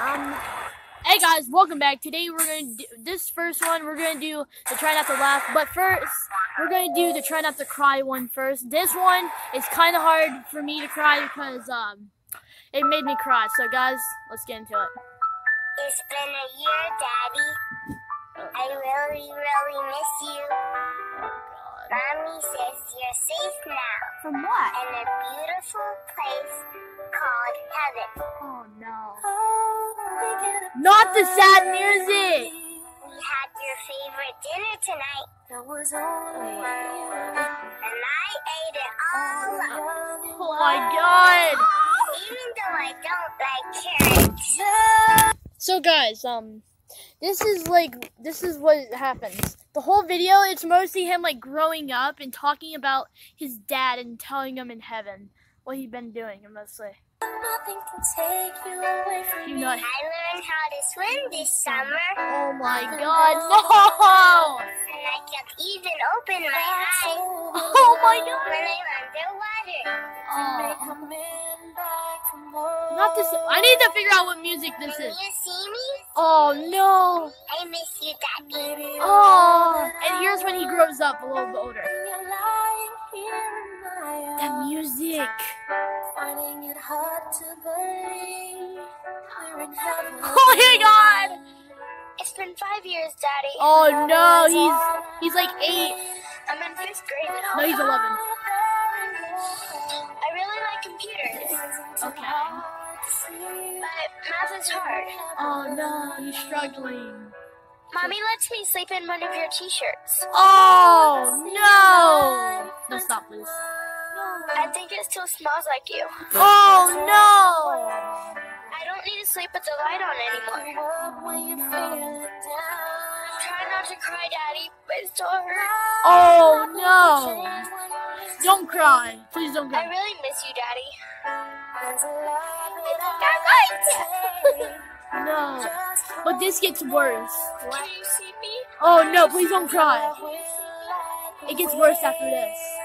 Um, Hey guys, welcome back. Today we're gonna do this first one. We're gonna do the try not to laugh, but first we're gonna do the try not to cry one first. This one is kind of hard for me to cry because um, it made me cry. So guys, let's get into it. it's been a year, Daddy. I really, really miss you. Mommy says you're safe now From what? in a beautiful place called heaven. Oh no! Not the sad music. We had your favorite dinner tonight, and I ate it all up. Oh my god! Even though I don't like carrots. So guys, um, this is like this is what happens. The whole video, it's mostly him like growing up and talking about his dad and telling him in heaven what he'd been doing. Mostly, you know. I learned how to swim this summer, Oh my god, no! and I can't even open my eyes Oh my god! when I'm underwater. Oh. Not this. I need to figure out what music this Can is. you see me? Oh no! I miss you, Daddy. Oh, and here's when he grows up a little bit older. That music. Finding it hard to believe we're in heaven. Oh my god! It's been five years, Daddy. Oh no, he's he's like eight. I'm in fifth grade now. No, he's eleven. I really like computers, Okay. but math is hard. Oh no, he's struggling. Mommy lets me sleep in one of your t-shirts. Oh no! No, stop, please. I think it still smells like you. Oh no! I don't need to sleep with the light on anymore. Try not to cry, Daddy, but it still hurts. Oh no! Don't cry, please don't cry. I really miss you, Daddy. I think I'm going to. No, but this gets worse. Can you see me? Oh no, please don't cry. It gets worse after this.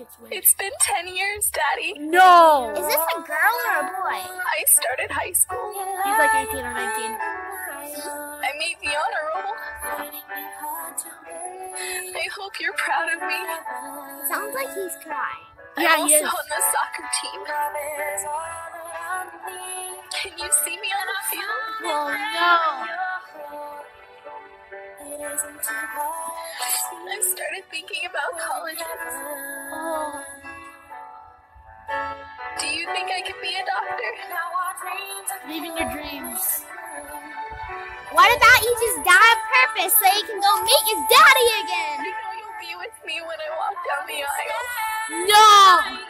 It gets worse. It's been 10 years, Daddy. No! Is this a girl or a boy? I started high school. He's like 18 or 19. I made the honor roll. I hope you're proud of me. Sounds like he's crying. Yeah, I'm he also is. on the soccer team. Can you see me on the field? Oh no! I've started thinking about colleges. Oh. Do you think I could be a doctor? Leaving your dreams. What about you just die on purpose so you can go meet your daddy I again? know you'll be with me when I walk down the aisle. No!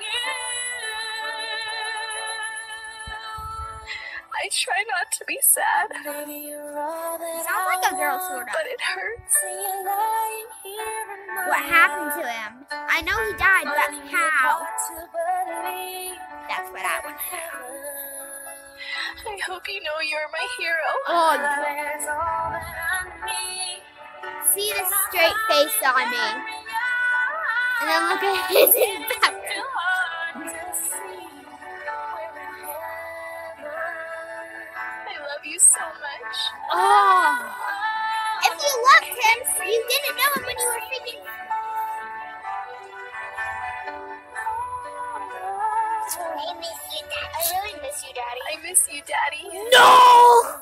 I try not to be sad, Sounds like a girl, sort of. but it hurts. What happened to him? I know he died, but how? That's what I want to know. I hope you know you're my hero. Oh, See the straight face on me. And then look at his back. I love you so much. oh. If you loved him, you didn't know him when you were freaking. I miss you, Daddy. I really miss you, Daddy. I miss you, Daddy. No!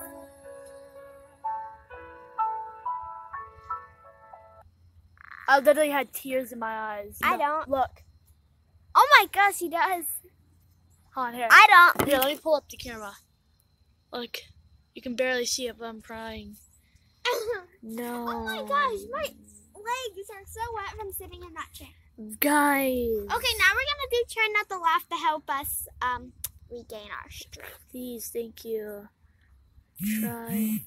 I literally had tears in my eyes. I No, don't. Look. Oh my gosh, he does. Hold on, here. I don't. Here, let me pull up the camera. Look. You can barely see it, but I'm crying. No. oh my gosh, my legs are so wet from sitting in that chair. Guys. Okay, now we're gonna do try not to laugh to help us um regain our strength. Please, thank you. Try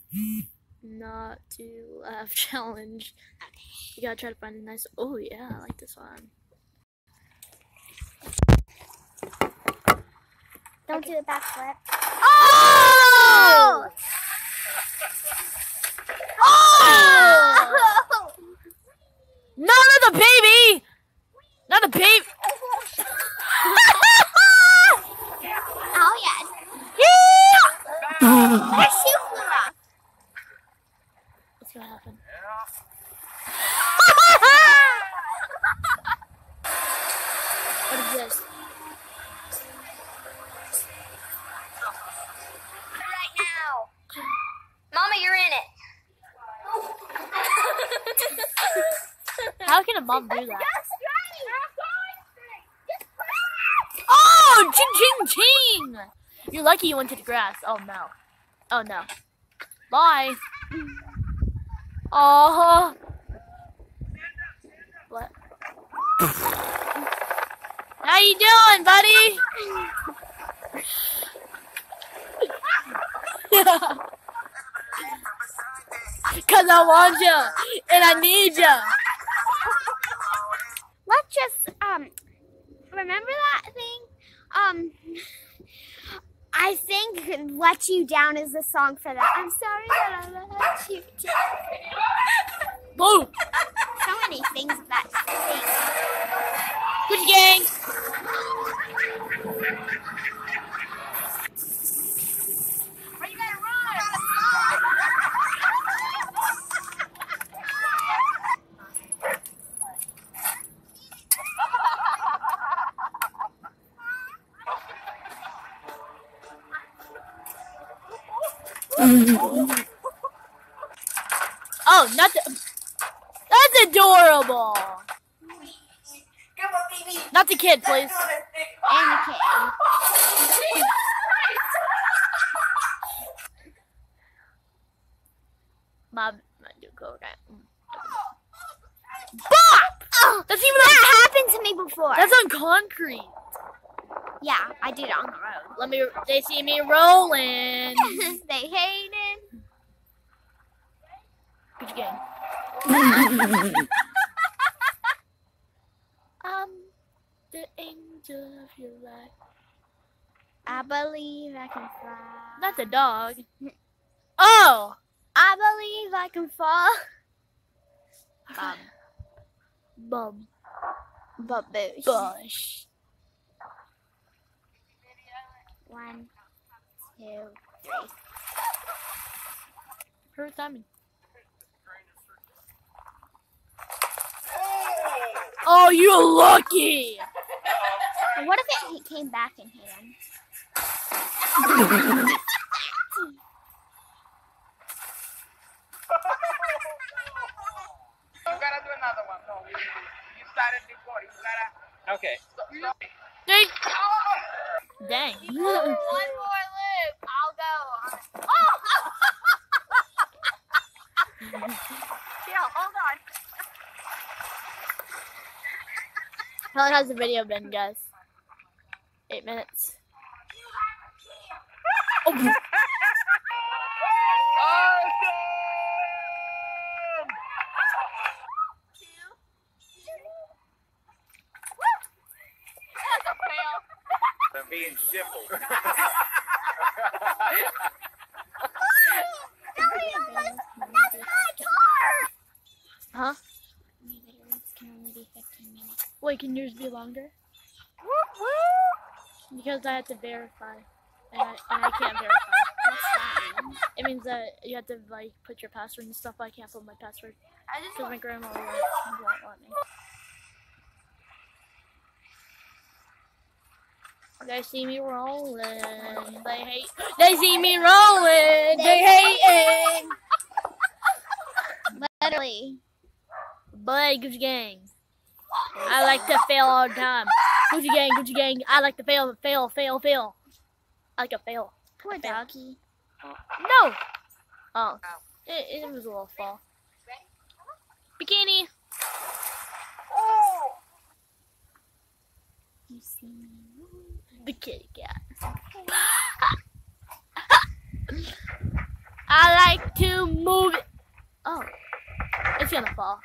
not to laugh challenge. Okay. You gotta try to find a nice. Oh yeah, I like this one. Don't do the backflip. Oh! Oh! Mama, you're in it. How can a mom do that? Oh, ching, ching, ching! You're lucky you went to the grass. Oh, no. Oh, no. Bye. Oh. What? How you doing, buddy? yeah. Cause I want you and I need you. Let's just um remember that thing. Um, I think "Let You Down" is the song for that. I'm sorry that I let you down. Boom. So many things that Good gang. That's adorable. Not the kid, please. and the kitten. Mom, I do go that. Bop! Oh, That's even that happened to me before. That's on concrete. yeah, I did it on the road. Let me. They see me rolling. they hate it. Good game. I'm the angel of your life. I believe I can fly. Not the dog. Oh. I believe I can fall. Um. Bum. Baboosh. Bush. One, two, three. Perfect timing. Oh, you're lucky. What if it came back in hand? You gotta do another one. No, you, you started before. You gotta. Okay. So, so, Dang. Dang. One more loop. I'll go. Oh! Chill, hold on. How long has the video been, guys? Eight minutes. Oh, I'm being simple. huh? Wait, can yours be longer? Because I have to verify. And I, and I can't verify. It means that you have to like put your password and stuff. But I can't put my password because my grandma won't, won't let me. They see me rolling. They hate. They see me rolling. They hating. Literally. But Gucci Gang. I like to fail all the time. Gucci Gang, Gucci Gang. I like to fail, fail, fail, fail. I like to fail. Poor doggy. No. Oh, it, it was a little fall. Bikini. Oh. You see me. The kitty cat. I like to move it. Oh, it's gonna fall.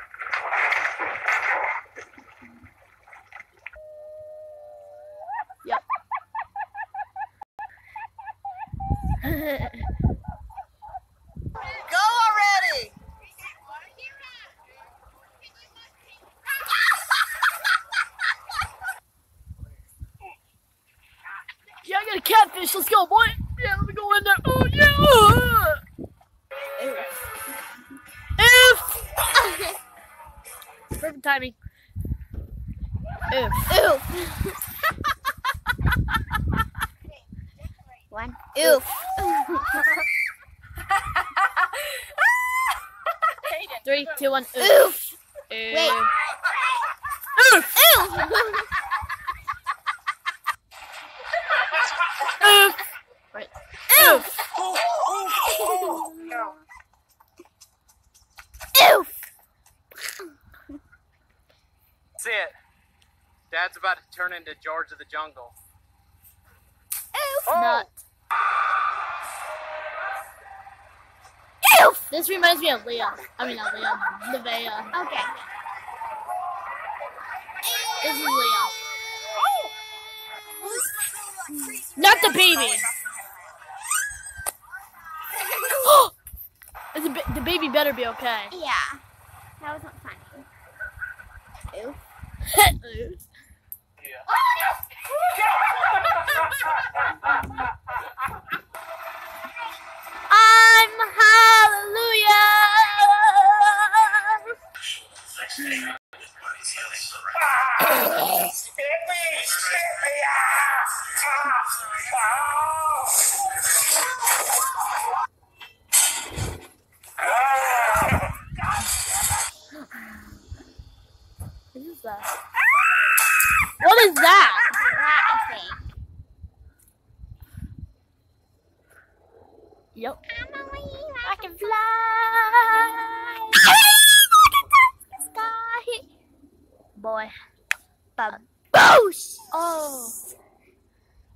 Yep. If. Oof. One. Oof. Three, two, one. Oof. Oof. Oof. Wait. Right. Oof. Oof. That's it. Dad's about to turn into George of the Jungle. Oof. Oh. Nut. Oof. This reminds me of Leah. I mean, not Leah. Nevaeh. Okay. This is Leah. Not the baby. Is the, the baby better be okay. Yeah. That wasn't funny. Oof. I'm hallelujah. What is that? What is that? That, I think. Yep. I can fly. I can touch the sky. Boy. Boosh. Oh.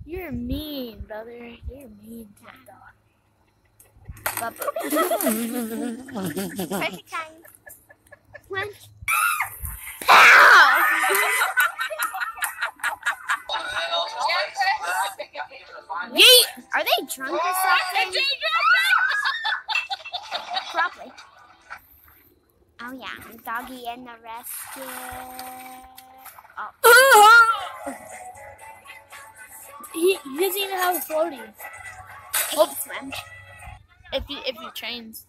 You're mean, brother. You're mean to my dog. Perfect time. One. Pow! Yeet! Are they drunk or something? Probably. Oh yeah, doggy in the rescue. He, he doesn't even have a floaty. Can't swim. If he if he trains.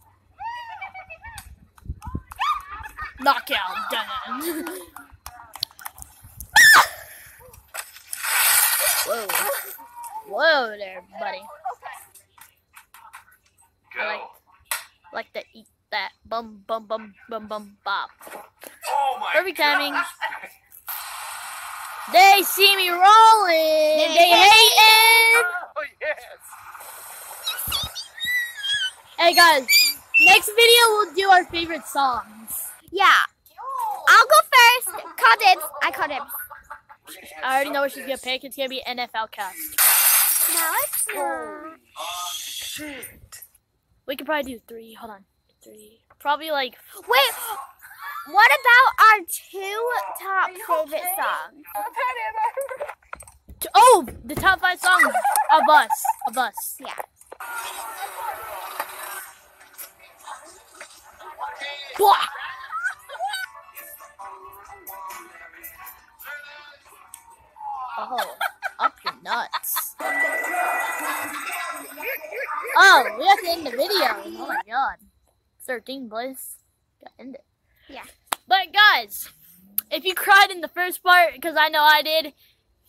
Knockout done. Whoa. Whoa there, buddy. I like, like to eat that. Bum bum bum bum bum bop. Oh my Perfect timing. They see me rolling. They hating. Oh yes. Hey guys, next video we'll do our favorite songs. Yeah. I'll go first. Call dibs. I call dibs. I already know what she's gonna pick. It's gonna be NFL cast. No, it's not. We could probably do three. Hold on, three. Probably like Wait. What about our two top favorite songs? oh the top five songs of us. Of us. Yeah. Blah. Oh, up your nuts. Oh, we have to end the video. Oh my god. 13 place. Gotta end it. But guys, if you cried in the first part, because I know I did,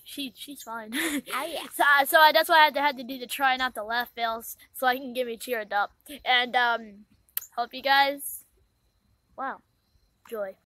she she's fine. Oh yeah. so, I- so I, that's why I had to, had to do the try not to laugh fails, so I can get me cheered up. And um, hope you guys, wow, joy.